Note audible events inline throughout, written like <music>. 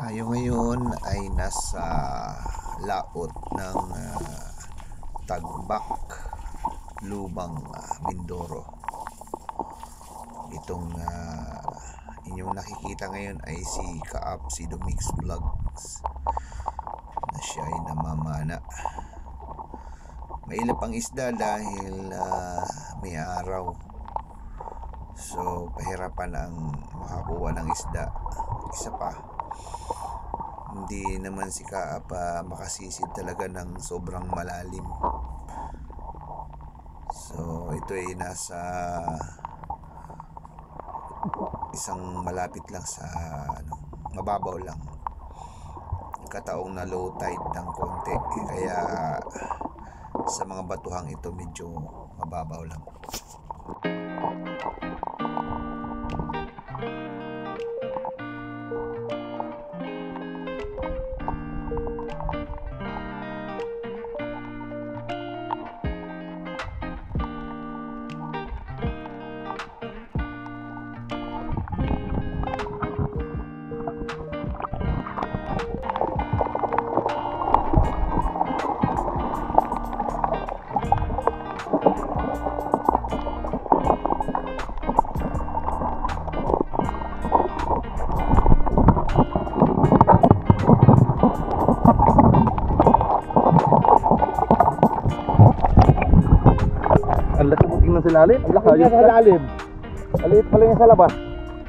Tayo ngayon ay nasa laot ng ah, Tagbak, Lubang, ah, Mindoro. Itong ah, inyong nakikita ngayon ay si Kaap, si Domix Vlogs na siya ay namamana. Mailap ang isda dahil ah, may araw. So, pahirapan ang makakuha ng isda. Isa pa, hindi naman si Kaap ah, makasisid talaga ng sobrang malalim. So, ito ay nasa isang malapit lang sa ano, mababaw lang. Kataong na low tide ng konti. Kaya sa mga batuhang ito medyo mababaw lang. Mo tingnan sa lalim. Ang laki niya sa ka. lalim. Maliit pala yung sa labas.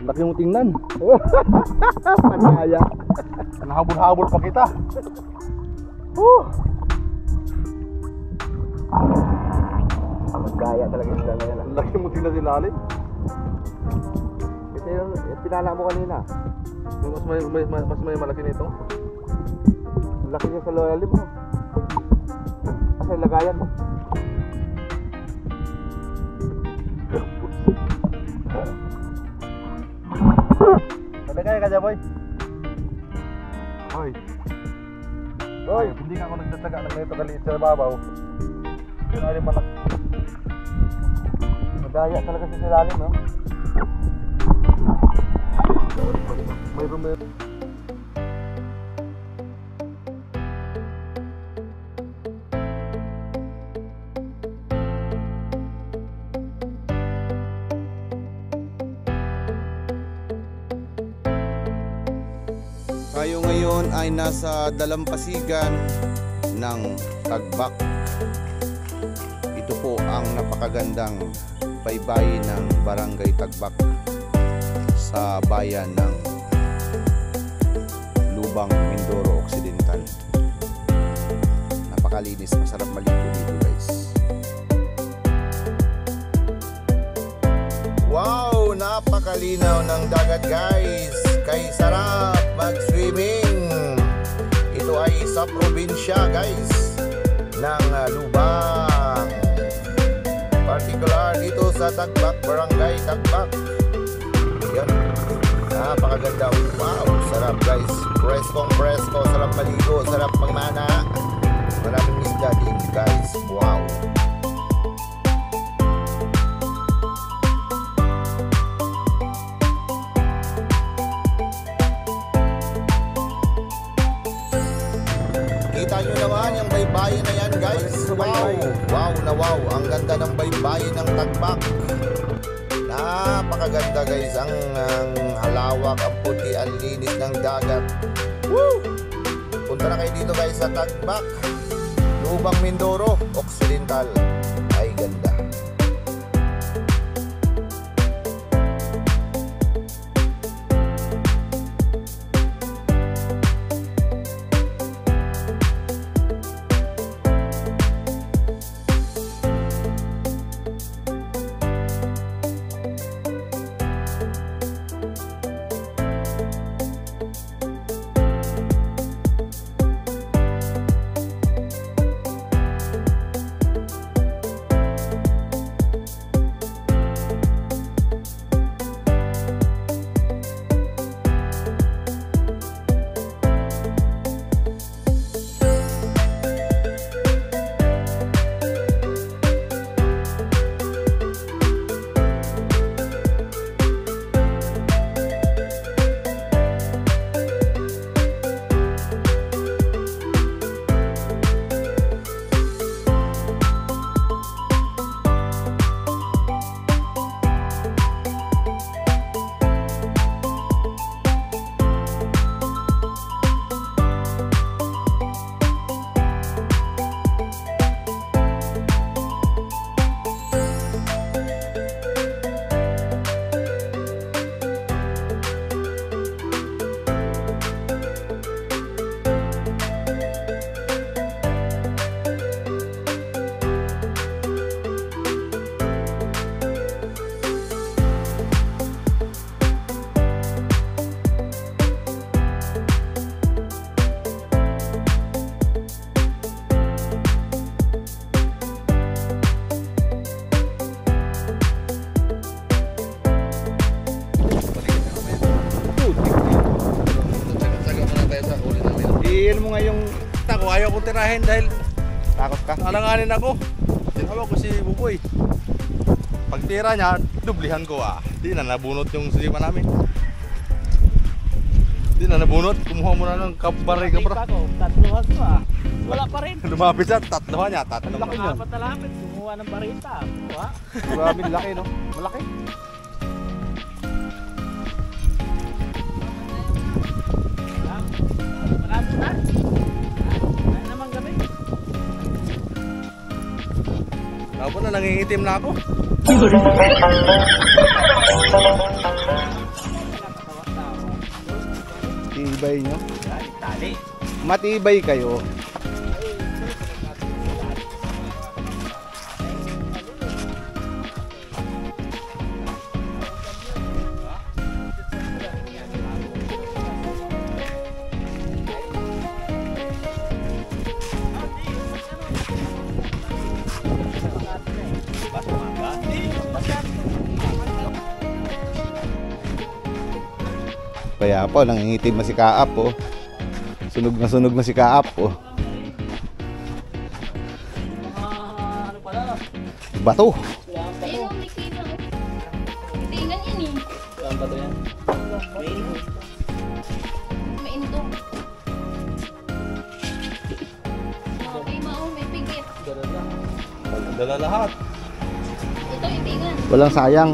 Ang laki mo tingnan. <laughs> Panaya. Nahabol-habol pa kita. Woo! Magaya talaga yung dala yan. Ang laki mo tingnan sa lalim. Ito yung, pinala mo kanina. Mas may, may, mas, may malaki nito. Ang laki niya sa lalim mo. Kasi lagayan mo. Ka dyan, boy. Hoy. Hoy! Hindi nga ako nagtataga ng ganito kaliit sa babaw. Yun ay malak. Magaya talaga siya sa lalim, no? May... Tayo ngayon ay nasa dalampasigan ng Tagbak. Ito po ang napakagandang baybayin ng Barangay Tagbak sa bayan ng Lubang, Mindoro Occidental. Napakalinis, masarap maligo dito guys. Wow! Napakalinaw ng dagat guys! Kay sarap sa probinsya guys ng uh, Lubang. Particular dito sa Tagbak, Barangay Tagbak. Yan. Napakaganda. Wow! Sarap guys. Preskong presko. Sarap maligo. Sarap magmana. Maraming isda din guys. Wow! Wow! Wow na wow. Ang ganda ng baybayin ng tagbak. Napakaganda guys. Ang, ang halawak, ang puti, ang linis ng dagat. Woo! Punta na kayo dito guys sa tagbak. Lubang Mindoro, Occidental. Ay ganda. Ayaw kong tirahin dahil takot ka. alanganin ako. Tinawag ko si Buboy. Pag tira niya, dublihan ko ah. Di na nabunot yung sipa namin. Di na nabunot. Kumuha mo na ng kabari kabra. ko, tatluhan ko ah. Wala pa rin. <laughs> Lumapit siya, tatlohan niya. Laki niya. Apat na lapit, kumuha ng barita. Kumuha. Grabe laki no. Malaki. Na, nangingitim na ako. Tibay nyo. Matibay kayo. Kaya po, nangingitim na si Kaap po. Sunog na sunog na si Kaap po. ano pala? Bato. Dala lahat. Ito, itingan. Walang sayang.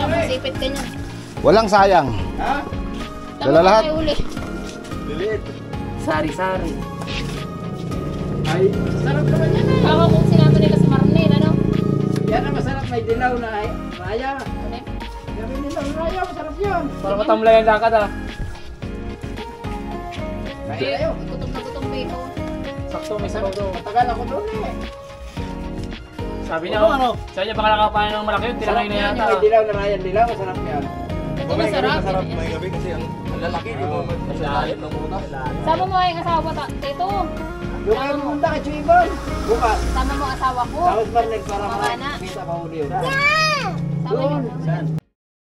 Masipit ka niya. Walang sayang. Tama Dala lahat? kayo? Liliit. Sari-sari. Sarap naman yan. Kawa kung sinabi nila sa Marnel, ano? Yan ang masarap may dilaw na raya. Ano? Sabi nila raya, masarap yan. Para matamlay ang lakad ah. Kaya yun. Gutom na gutom pa ito. Sakto, may sabaw daw. Matagal ako doon eh. Sabi niya, oh, sabi niya baka nakapain ng malaki yun, Sarap tinangay na yan. yata. Yung may dilaw na raya dilaw, masarap yan. Ito masarap. Masarap may gabi kasi ang ang lalaki. Di mo masalalim ng muna. Sama mo ang asawa ta. Ito. Yung kayo pumunta kay Chuibon. Bukas. Sama mo asawa ko. Tapos Barnel para Mamana. makita ka uli. Sama Doon. niyo. Saan?